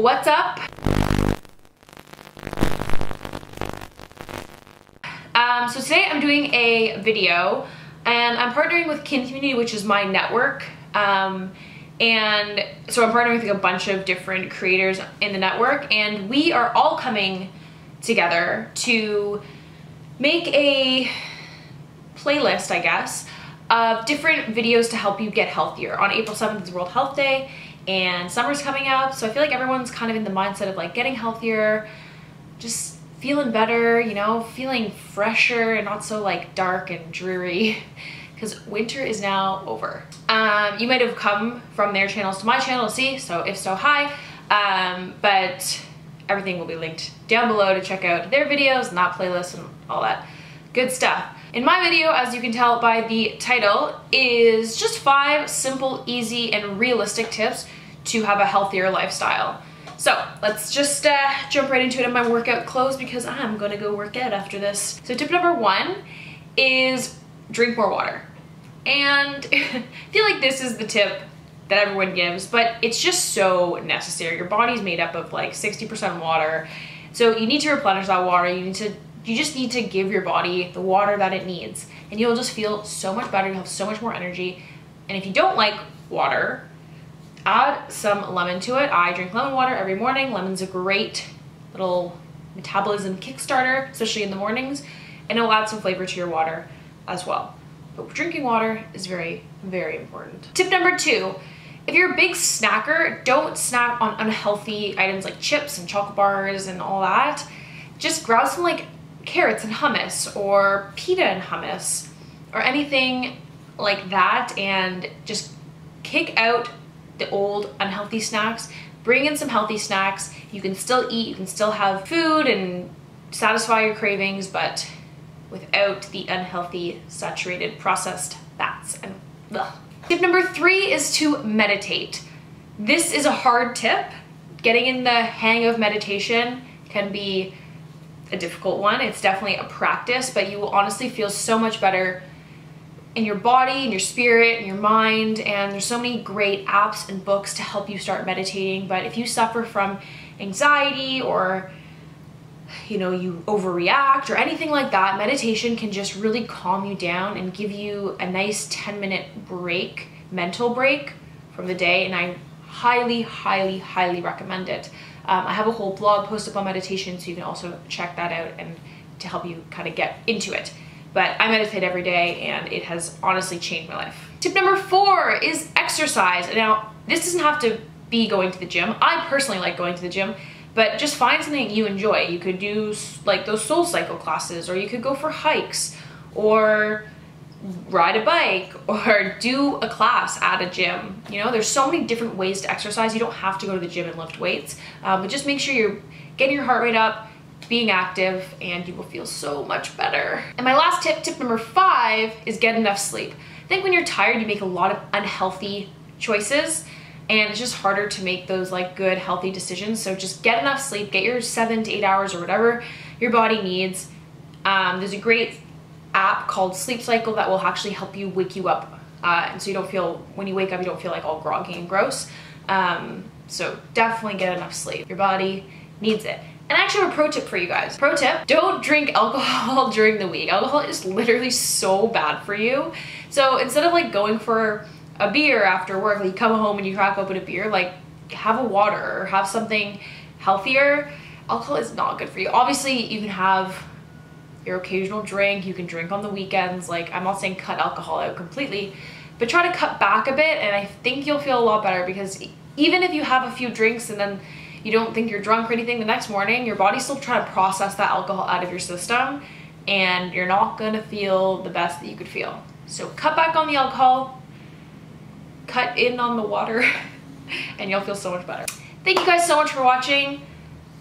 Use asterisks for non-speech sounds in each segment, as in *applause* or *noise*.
what's up? Um, so today I'm doing a video and I'm partnering with Kin Community, which is my network. Um, and so I'm partnering with like a bunch of different creators in the network and we are all coming together to make a playlist, I guess, of different videos to help you get healthier. On April 7th is World Health Day and summer's coming up, so I feel like everyone's kind of in the mindset of like getting healthier, just feeling better, you know, feeling fresher and not so like dark and dreary *laughs* because winter is now over. Um, you might have come from their channels to my channel to see, so if so, hi. Um, but everything will be linked down below to check out their videos and that playlist and all that good stuff. In my video, as you can tell by the title, is just five simple, easy, and realistic tips to have a healthier lifestyle. So let's just uh, jump right into it in my workout clothes because I'm gonna go work out after this. So tip number one is drink more water. And *laughs* I feel like this is the tip that everyone gives, but it's just so necessary. Your body's made up of like 60% water. So you need to replenish that water. You need to you just need to give your body the water that it needs and you'll just feel so much better. You'll have so much more energy. And if you don't like water, add some lemon to it. I drink lemon water every morning. Lemon's a great little metabolism kickstarter, especially in the mornings, and it'll add some flavor to your water as well. But drinking water is very, very important. Tip number two, if you're a big snacker, don't snack on unhealthy items like chips and chocolate bars and all that. Just grab some like carrots and hummus or pita and hummus or anything like that and just kick out the old unhealthy snacks bring in some healthy snacks. You can still eat you can still have food and satisfy your cravings but without the unhealthy saturated processed fats and tip number three is to meditate. This is a hard tip. Getting in the hang of meditation can be a difficult one. It's definitely a practice, but you will honestly feel so much better in your body, in your spirit, in your mind, and there's so many great apps and books to help you start meditating. But if you suffer from anxiety or you know, you overreact or anything like that, meditation can just really calm you down and give you a nice 10 minute break, mental break from the day. And I highly, highly, highly recommend it. Um, I have a whole blog post up on meditation, so you can also check that out and to help you kind of get into it. But I meditate every day and it has honestly changed my life. Tip number four is exercise. Now, this doesn't have to be going to the gym. I personally like going to the gym, but just find something you enjoy. You could do like those soul cycle classes or you could go for hikes or ride a bike *laughs* or do a class at a gym. You know, there's so many different ways to exercise. You don't have to go to the gym and lift weights, um, but just make sure you're getting your heart rate up, being active, and you will feel so much better. And my last tip, tip number five, is get enough sleep. I think when you're tired, you make a lot of unhealthy choices and it's just harder to make those like good healthy decisions so just get enough sleep get your seven to eight hours or whatever your body needs um, there's a great app called Sleep Cycle that will actually help you wake you up. Uh, and so you don't feel, when you wake up, you don't feel like all groggy and gross. Um, so definitely get enough sleep. Your body needs it. And I actually have a pro tip for you guys. Pro tip, don't drink *laughs* alcohol during the week. Alcohol is literally so bad for you. So instead of like going for a beer after work, like you come home and you crack open a beer, like have a water or have something healthier. Alcohol is not good for you. Obviously you can have your occasional drink. You can drink on the weekends. Like, I'm not saying cut alcohol out completely, but try to cut back a bit. And I think you'll feel a lot better because even if you have a few drinks and then you don't think you're drunk or anything, the next morning, your body's still trying to process that alcohol out of your system and you're not gonna feel the best that you could feel. So cut back on the alcohol, cut in on the water, *laughs* and you'll feel so much better. Thank you guys so much for watching.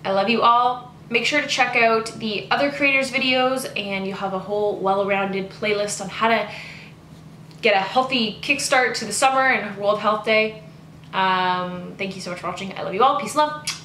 I love you all. Make sure to check out the other creators videos and you have a whole well-rounded playlist on how to get a healthy kickstart to the summer and World Health Day. Um, thank you so much for watching. I love you all. Peace and love.